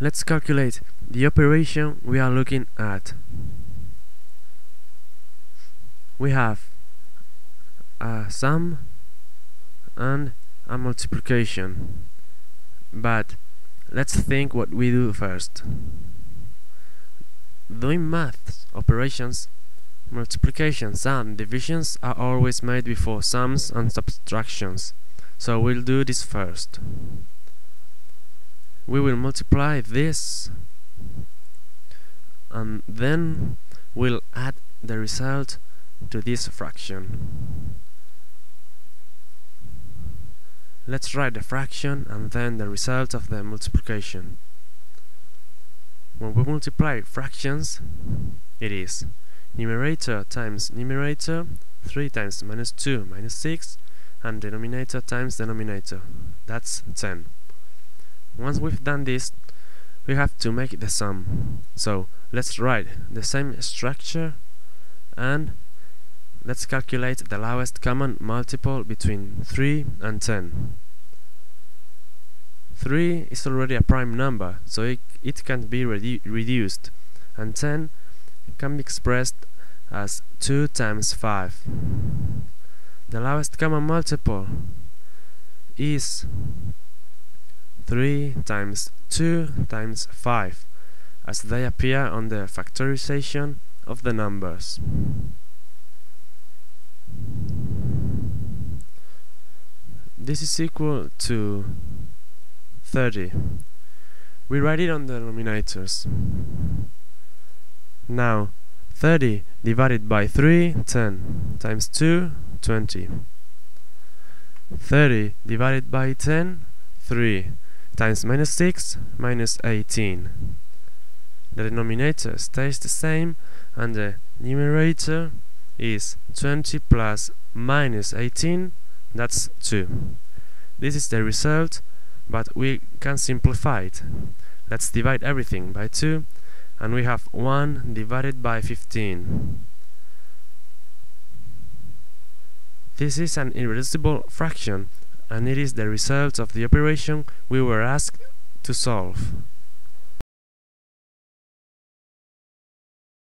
Let's calculate the operation we are looking at. We have a sum and a multiplication. But let's think what we do first. Doing math operations, multiplications and divisions are always made before sums and subtractions, so we'll do this first we will multiply this and then we'll add the result to this fraction. Let's write the fraction and then the result of the multiplication. When we multiply fractions it is numerator times numerator 3 times minus 2 minus 6 and denominator times denominator. That's 10 once we've done this, we have to make the sum. So let's write the same structure and let's calculate the lowest common multiple between 3 and 10. 3 is already a prime number, so it, it can be redu reduced, and 10 can be expressed as 2 times 5. The lowest common multiple is 3 times 2 times 5 as they appear on the factorization of the numbers. This is equal to 30. We write it on the denominators. Now, 30 divided by 3, 10, times 2, 20. 30 divided by 10, 3 times minus 6 minus 18. The denominator stays the same and the numerator is 20 plus minus 18 that's 2. This is the result but we can simplify it. Let's divide everything by 2 and we have 1 divided by 15. This is an irreducible fraction and it is the result of the operation we were asked to solve.